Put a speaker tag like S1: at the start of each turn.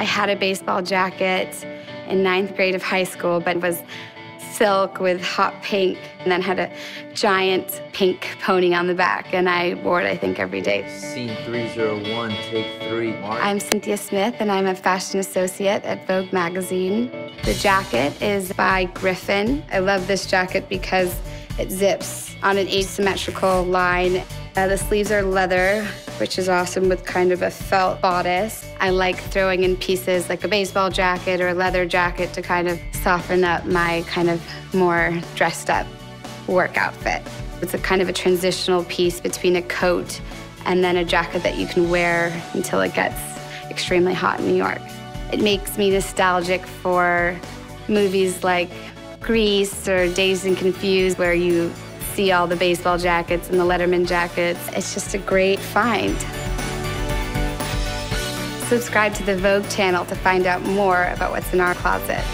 S1: I had a baseball jacket in ninth grade of high school, but it was silk with hot pink, and then had a giant pink pony on the back, and I wore it, I think, every day.
S2: Scene 301, take three, Mark.
S1: I'm Cynthia Smith, and I'm a fashion associate at Vogue magazine. The jacket is by Gryphon. I love this jacket because it zips on an asymmetrical line. Uh, the sleeves are leather, which is awesome with kind of a felt bodice. I like throwing in pieces like a baseball jacket or a leather jacket to kind of soften up my kind of more dressed up work outfit. It's a kind of a transitional piece between a coat and then a jacket that you can wear until it gets extremely hot in New York. It makes me nostalgic for movies like Grease or Dazed and Confused, where you see all the baseball jackets and the Letterman jackets. It's just a great find. Subscribe to the Vogue channel to find out more about what's in our closet.